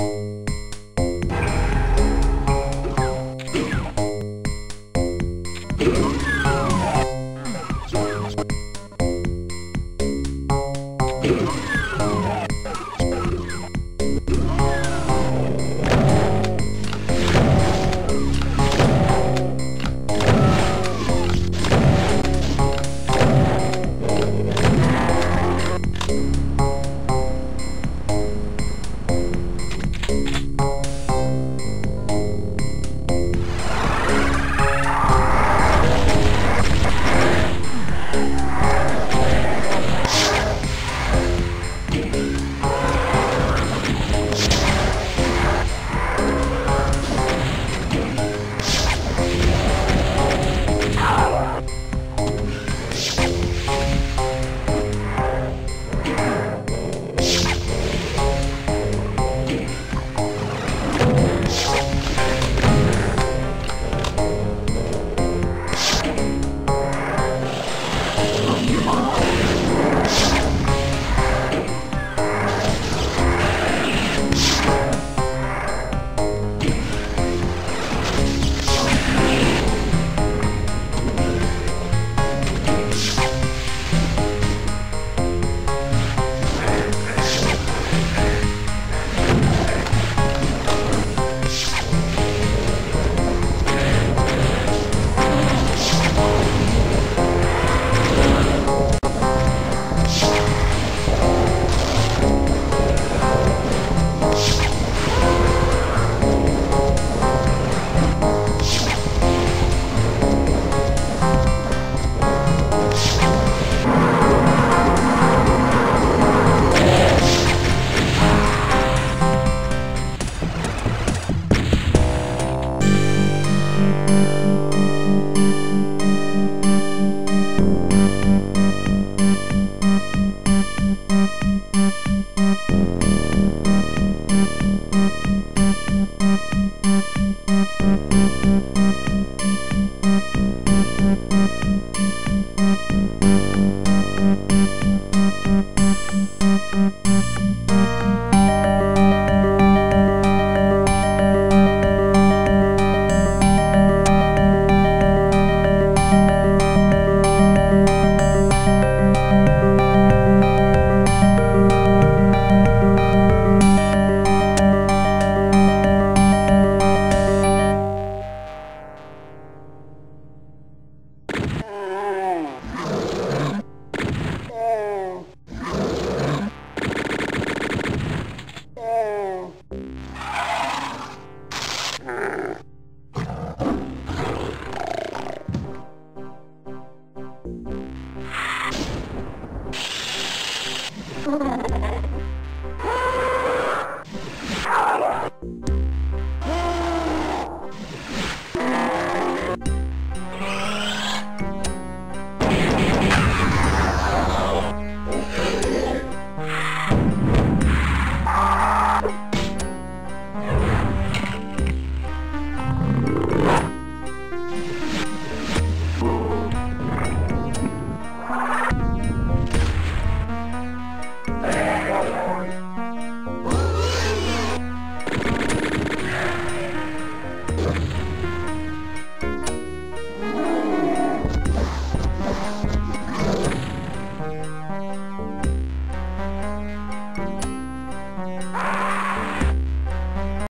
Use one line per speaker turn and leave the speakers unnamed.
thank you
Thank you.
mm you. Ha ha ha.